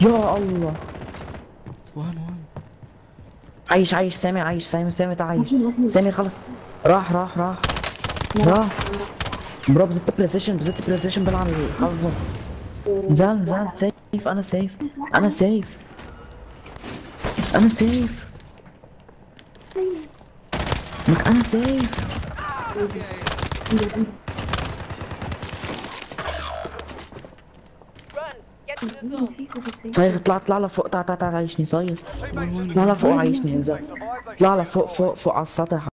يا الله. وان وان عايش عايش سامي عايش سامي سامي عايش. سامي خلص راح راح راح. راح. برو بزت بوزيشن بزت بوزيشن بلعب حظه نزل نزل سيف أنا سيف أنا سيف أنا سيف أنا سيف اطلع اطلع لفوق تعال تعال تعال عيشني صايغ اطلع لفوق عيشني انزل اطلع لفوق فوق فوق على السطح